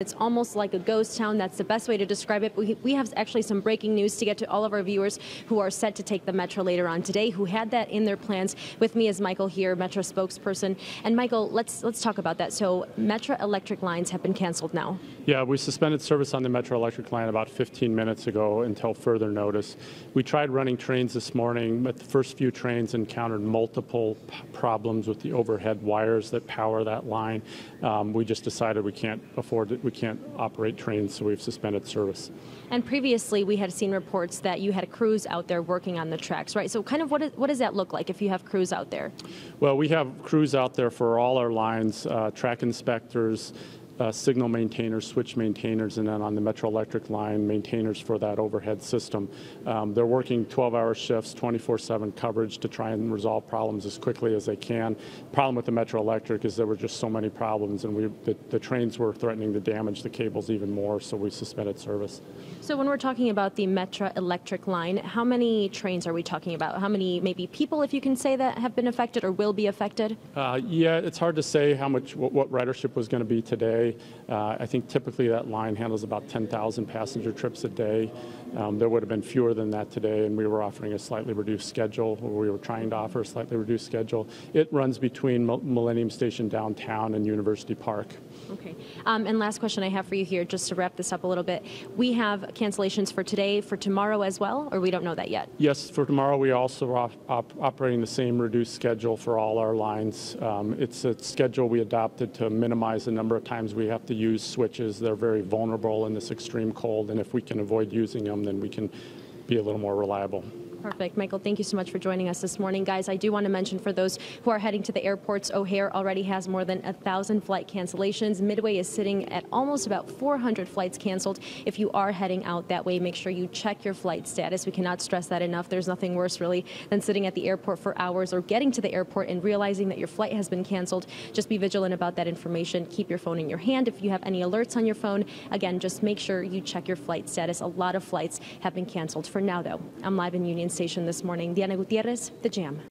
It's almost like a ghost town. That's the best way to describe it. We, have actually some breaking news to get to all of our viewers who are set to take the Metra later on today, who had that in their plans. With me is Michael here, Metra spokesperson. And Michael, let's let's talk about that. So Metra electric lines have been canceled now. Yeah, we suspended service on the Metra Electric line about 15 minutes ago until further notice. We tried running trains this morning, but the first few trains encountered multiple problems with the overhead wires that power that line. Um, we just decided we can't afford it. We can't operate trains, so we've suspended service. And previously, we had seen reports that you had crews out there working on the tracks, right? So, kind of what, is, what does that look like if you have crews out there? Well, we have crews out there for all our lines, uh, track inspectors, uh, signal maintainers, switch maintainers, and then on the Metra Electric line, maintainers for that overhead system. Um, they're working 12-hour shifts, 24/7 coverage to try and resolve problems as quickly as they can. Problem with the Metra Electric is there were just so many problems, and we the, the trains were threatening to damage the cables even more, so we suspended service. So, when we're talking about the Metra electric line, how many trains are we talking about? How many, maybe people, if you can say that, have been affected or will be affected? Uh, yeah, it's hard to say how much what, what ridership was going to be today. Uh, I think typically that line handles about 10,000 passenger trips a day. Um, there would have been fewer than that today, and we were offering a slightly reduced schedule, or we were trying to offer a slightly reduced schedule. It runs between Mil- Millennium Station downtown and University Park. Okay. Um, and last question I have for you here, just to wrap this up a little bit. We have cancellations for today, for tomorrow as well, or we don't know that yet? Yes, for tomorrow we also are op- operating the same reduced schedule for all our lines. Um, it's a schedule we adopted to minimize the number of times we have to use switches. They're very vulnerable in this extreme cold, and if we can avoid using them, then we can be a little more reliable. Perfect. Michael, thank you so much for joining us this morning. Guys, I do want to mention for those who are heading to the airports, O'Hare already has more than a 1,000 flight cancellations. Midway is sitting at almost about 400 flights canceled. If you are heading out that way, make sure you check your flight status. We cannot stress that enough. There's nothing worse, really, than sitting at the airport for hours or getting to the airport and realizing that your flight has been canceled. Just be vigilant about that information. Keep your phone in your hand. If you have any alerts on your phone, again, just make sure you check your flight status. A lot of flights have been canceled. For now, though, I'm live in Union Station this morning. Diana Gutierrez, The Jam.